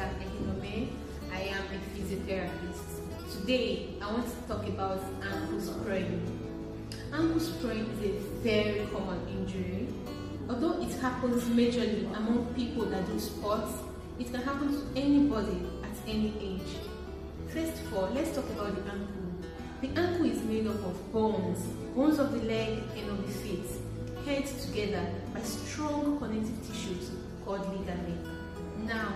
Isaac Ehinome. I am a physiotherapist. Today, I want to talk about ankle sprain. Ankle sprain is a very common injury. Although it happens majorly among people that do sports, it can happen to anybody at any age. First of all, let's talk about the ankle. The ankle is made up of bones, bones of the leg and of the feet, held together by strong connective tissues called ligament. Now,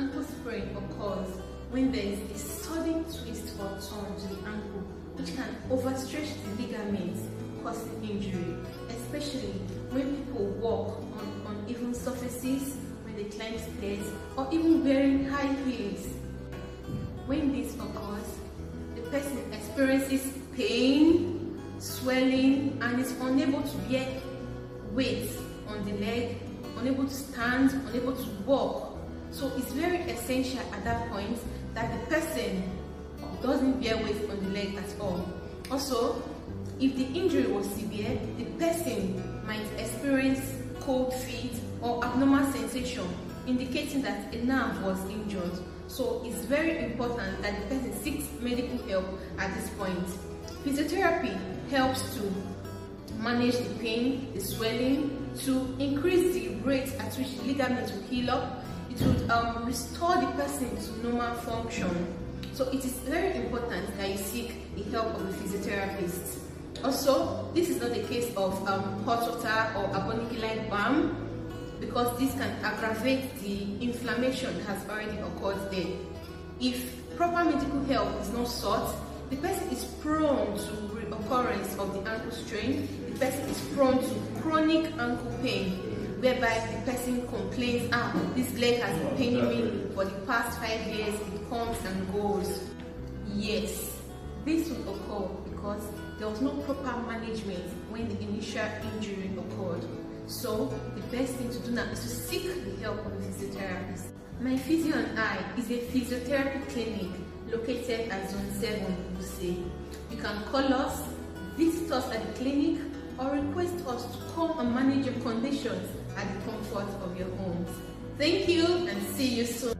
ankle sprain occurs when there is a sudden twist or turn to the ankle which can overstretch the ligaments causing injury, especially when people walk on uneven surfaces, when they climb stairs, or even wearing high heels. When this occurs, the person experiences pain, swelling, and is unable to bear weight on the leg, unable to stand, unable to walk. So it's very essential at that point that the person doesn't bear weight on the leg at all. Also, if the injury was severe, the person might experience cold feet or abnormal sensation indicating that a nerve was injured. So it's very important that the person seeks medical help at this point. Physiotherapy helps to manage the pain, the swelling, to increase the rate at which the ligament will heal up. It would um, restore the person to normal function. So it is very important that you seek the help of a physiotherapist. Also, this is not a case of um, hot water or Aboniki balm because this can aggravate the inflammation that has already occurred there. If proper medical help is not sought, the person is prone to reoccurrence of the ankle strain, the person is prone to chronic ankle pain, whereby the person complains, ah, this leg has been paining me for the past five years, it comes and goes. Yes, this will occur because there was no proper management when the initial injury occurred. So the best thing to do now is to seek the help of a physiotherapist. My Physio and I is a physiotherapy clinic located at Zone 7 Wuse. You can call us, visit us at the clinic, or request us to and conditions at the comfort of your homes. Thank you and see you soon.